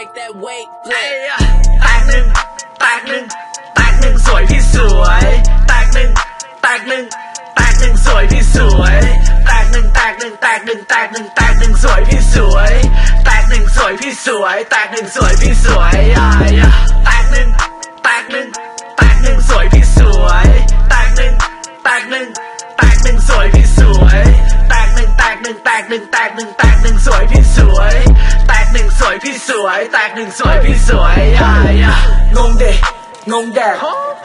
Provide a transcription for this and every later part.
make that weight เอ้ย flip. แตกหนึ่งแตกหนึ่งแตกหนึ่งสวยพี่สวย แตกหนึ่งแตกหนึ่งแตกหนึ่งสวยพี่สวย แตกหนึ่งแตกหนึ่งแตกหนึ่งแตกหนึ่งแตกหนึ่งสวยพี่สวย แตกหนึ่งสวยพี่สวย แตกหนึ่งสวยพี่สวยอ่าอ่าแตกหนึ่งแตกหนึ่งแตกหนึ่งสวยพี่สวย แตกหนึ่งแตกหนึ่งแตกหนึ่งสวยพี่สวย แตกหนึ่งแตกหนึ่งแตกหนึ่งแตกหนึ่งแตกหนึ่งสวยพี่สวยแตก หนึ่งสวยพี่สวย แตกหนึ่งสวยพี่สวยอ่าอ่างงเด็กงงแดก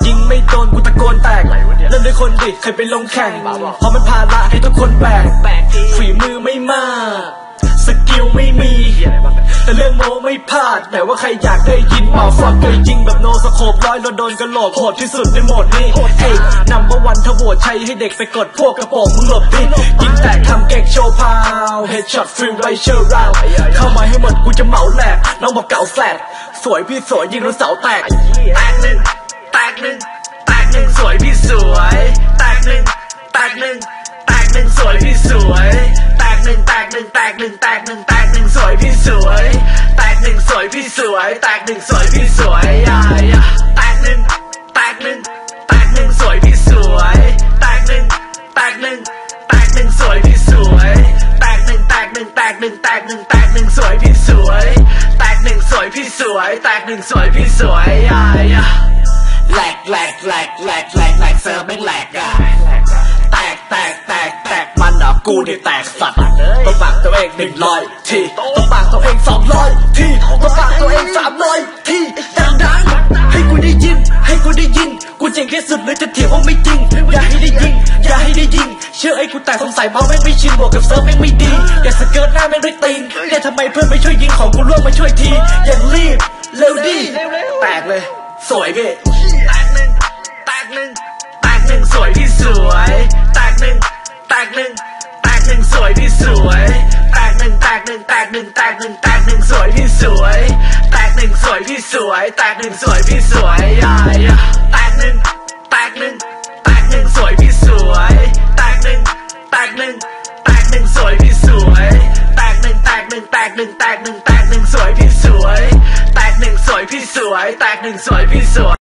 ยิงไม่โดนกูตะโกนแตกเล่นด้วยคนดิเคยไปลงแข่งเพราะมันพาละให้ทุกคนแบกฝีมือไม่มากสกิลไม่มีแต่เรื่องโมไม่พลาดแต่ว่าใครอยากได้ยินมาฟังเคยยิงแบบโนสโคปร้อยแล้วโดนกระโหลกโหดที่สุดในโหมดนี้เอ้ยนำว่าวันทบวชใช้ให้เด็กไปกดพวกกระโปรงมึงหลบดิยิงแตกทำเก๊กโชว์พา วเฮดช็อตฟิลไรเชอร์ราวเข้ามาให้หมดกูจะเหมาแหลกน้องบอกเก่าแฟลตสวยพี่สวยยิงแล้วเสาแตกแตกหนึ่งแตกหนึ่งแตกหนึ่งสวยพี่สวยแตกหนึ่งแตกหนึ่งแตกหนึ่งสวยพี่สวยแตกหนึ่งแตกหนึ่งแตกหนึ่งแตกหนึ่งแตกหนึ่งสวยพี่สวยแตกหนึ่งสวยพี่สวยแตกหนึ่งสวยพี่สวยอ่าอ่าแตกหนึ่งแตกหนึ่งแตกหนึ่งสวยพี่สวยแตกหนึ่งแตกหนึ่งแตกหนึ่งสวยพี่สวยแตก หนึ่งแตกหนึ่งแตกหนึ่งแตกหนึ่งสวยพี่สวย แตกหนึ่งสวยพี่สวย แตกหนึ่งสวยพี่สวยอ่าแหลกแหลกแหลกแหลกแหลกแหลกเซิร์ฟแม่งแหลกอะแตกแตกแตกแตกมันอะกูนี่แตกสัตว์ต้องปากตัวเองหนึ่งร้อยทีต้องปากตัวเองสองร้อยทีต้องปากตัวเองสามร้อย ชื่อไอ้กูแต่สงสัยเมาแม่งไม่ชินบวกกับเซิร์ฟแม่งไม่ดี อย่าสเกิร์ตหน้าแม่งด้วยตีนเนี่ยทำไมเพื่อนไม่ช่วยยิงของกูร่วงมาช่วยทีอย่างรีบเร็วดิแตกเลย สวยพี่แตกหนึ่งแตกหนึ่งแตกหนึ่งสวยพี่สวย แตกหนึ่งแตกหนึ่งแตกหนึ่งสวยพี่สวยแตกหนึ่งแตกหนึ่งแตกหนึ่งแตกหนึ่งแตกหนึ่งสวยพี่สวย แตกหนึ่งสวยพี่สวย แตกหนึ่งสวยพี่สวยอ่าอ่าแตกหนึ่ง หนึ่งแตกหนึ่งแตกหนึ่งสวยพี่สวย แตกหนึ่งสวยพี่สวย แตกหนึ่งสวยพี่สวย